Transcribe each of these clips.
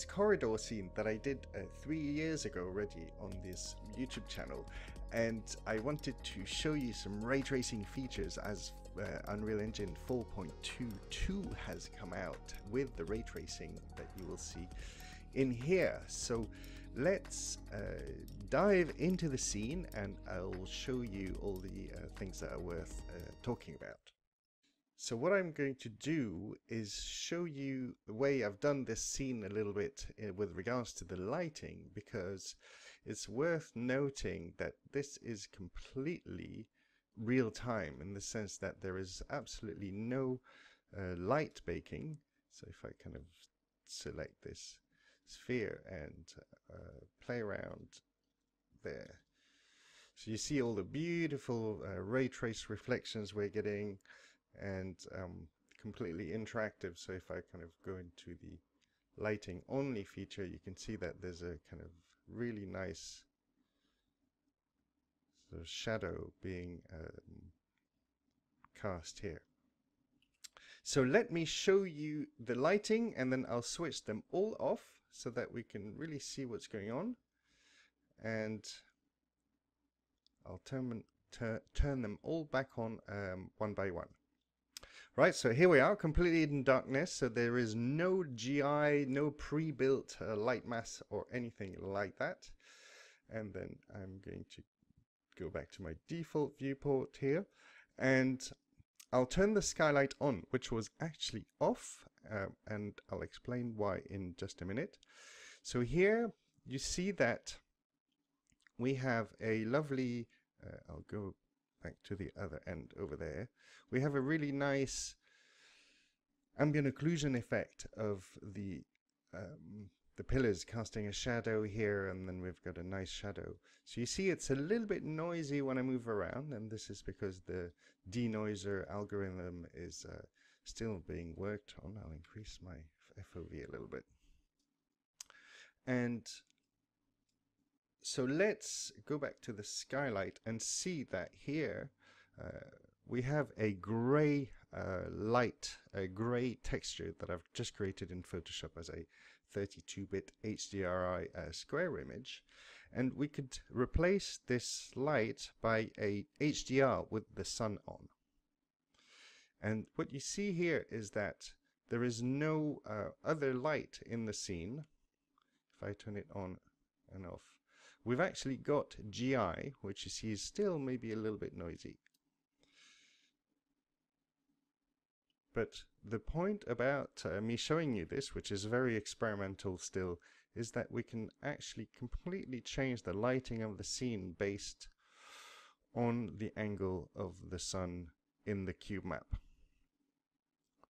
this corridor scene that I did uh, three years ago already on this YouTube channel, and I wanted to show you some ray tracing features as uh, Unreal Engine 4.22 has come out with the ray tracing that you will see in here. So let's uh, dive into the scene and I'll show you all the uh, things that are worth uh, talking about. So what I'm going to do is show you the way I've done this scene a little bit uh, with regards to the lighting because it's worth noting that this is completely real time in the sense that there is absolutely no uh, light baking. So if I kind of select this sphere and uh, play around there. So you see all the beautiful uh, ray trace reflections we're getting and um, completely interactive. So if I kind of go into the lighting only feature, you can see that there's a kind of really nice sort of shadow being um, cast here. So let me show you the lighting and then I'll switch them all off so that we can really see what's going on. And I'll turn, turn them all back on um, one by one. Right, so here we are, completely in darkness. So there is no GI, no pre-built uh, Lightmass or anything like that. And then I'm going to go back to my default viewport here. And I'll turn the skylight on, which was actually off, uh, and I'll explain why in just a minute. So here you see that we have a lovely, uh, I'll go back to the other end over there, we have a really nice ambient occlusion effect of the um, the pillars casting a shadow here and then we've got a nice shadow. So you see it's a little bit noisy when I move around and this is because the denoiser algorithm is uh, still being worked on. I'll increase my FOV a little bit. And so let's go back to the skylight and see that here uh, we have a gray uh, light, a gray texture that I've just created in Photoshop as a 32-bit HDRI uh, square image. And we could replace this light by a HDR with the sun on. And what you see here is that there is no uh, other light in the scene. If I turn it on and off, we've actually got GI, which is still maybe a little bit noisy. But the point about uh, me showing you this, which is very experimental still, is that we can actually completely change the lighting of the scene based on the angle of the sun in the cube map.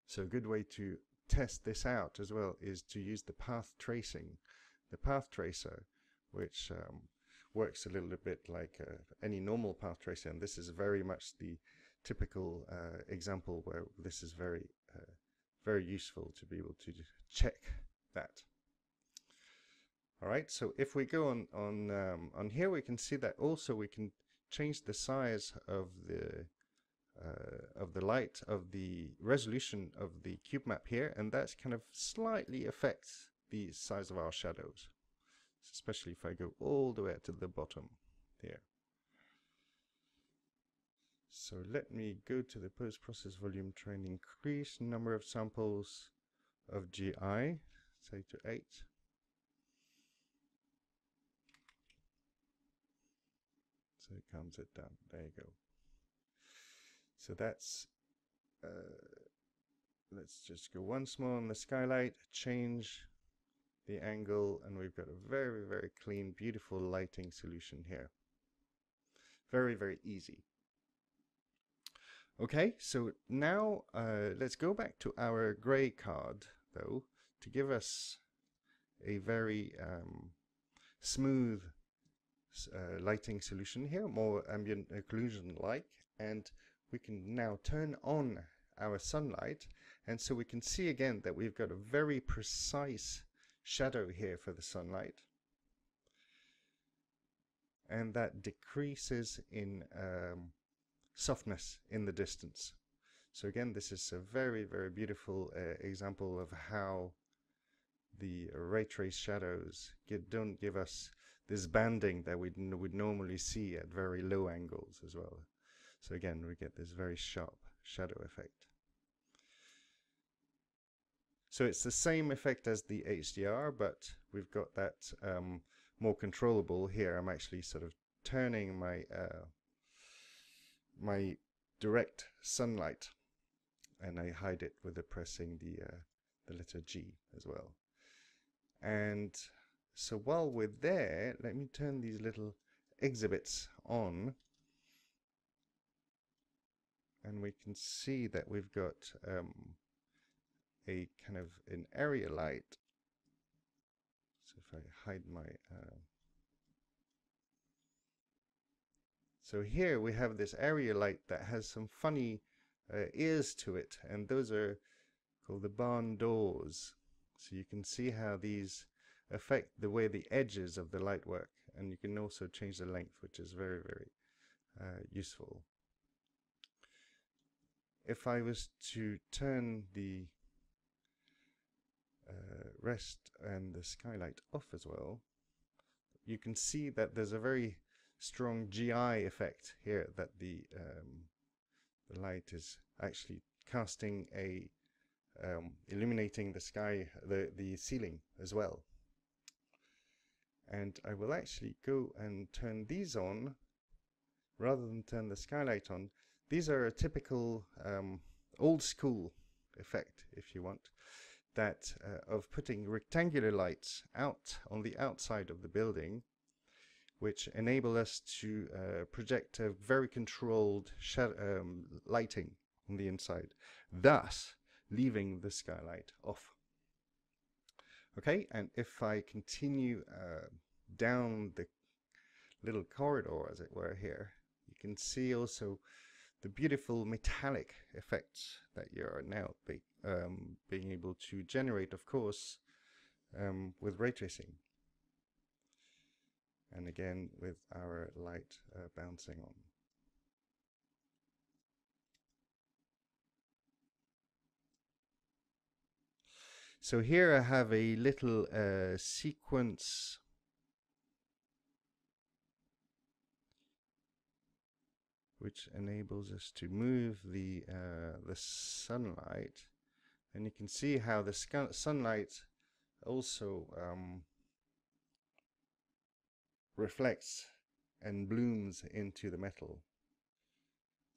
So a good way to test this out as well is to use the path tracing, the path tracer, which um, works a little bit like uh, any normal path tracer, and this is very much the typical uh, example where this is very, uh, very useful to be able to check that. All right, so if we go on on um, on here, we can see that also we can change the size of the uh, of the light of the resolution of the cube map here, and that's kind of slightly affects the size of our shadows, especially if I go all the way to the bottom here. So let me go to the post-process volume train, increase number of samples of GI, say to 8. So it comes it down. There you go. So that's, uh, let's just go once more on the skylight, change the angle, and we've got a very, very clean, beautiful lighting solution here. Very, very easy. Okay, so now uh, let's go back to our gray card, though, to give us a very um, smooth uh, lighting solution here, more ambient occlusion-like, and we can now turn on our sunlight, and so we can see again that we've got a very precise shadow here for the sunlight, and that decreases in um, softness in the distance. So again, this is a very, very beautiful uh, example of how the ray trace shadows get, don't give us this banding that we would normally see at very low angles as well. So again, we get this very sharp shadow effect. So it's the same effect as the HDR, but we've got that um, more controllable here. I'm actually sort of turning my uh, my direct sunlight, and I hide it with the pressing the uh, the letter G as well. And so while we're there, let me turn these little exhibits on and we can see that we've got um, a kind of an area light. So if I hide my... Uh, so here we have this area light that has some funny uh, ears to it and those are called the barn doors. So you can see how these affect the way the edges of the light work and you can also change the length which is very very uh, useful. If I was to turn the uh, rest and the skylight off as well. You can see that there's a very strong GI effect here that the um, the light is actually casting a um, illuminating the sky the the ceiling as well. And I will actually go and turn these on rather than turn the skylight on. These are a typical um, old school effect if you want that uh, of putting rectangular lights out on the outside of the building which enable us to uh, project a very controlled um, lighting on the inside thus leaving the skylight off. Okay, and if I continue uh, down the little corridor, as it were, here, you can see also the beautiful metallic effects that you're now be, um, being able to generate, of course, um, with ray tracing. And again, with our light uh, bouncing on. So here I have a little uh, sequence which enables us to move the uh, the sunlight and you can see how the sunlight also um, reflects and blooms into the metal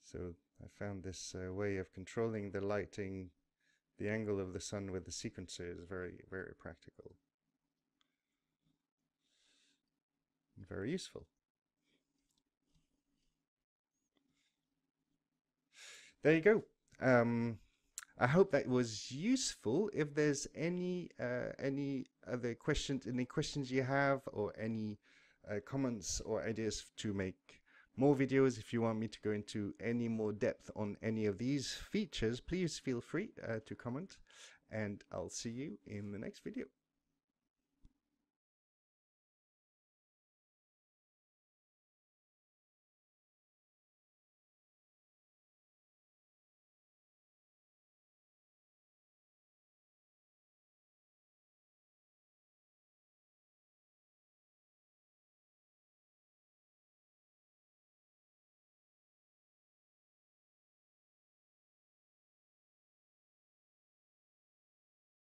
so I found this uh, way of controlling the lighting the angle of the sun with the sequencer is very, very practical. Very useful. There you go. Um, I hope that was useful. If there's any uh, any other questions, any questions you have, or any uh, comments or ideas to make more videos if you want me to go into any more depth on any of these features please feel free uh, to comment and I'll see you in the next video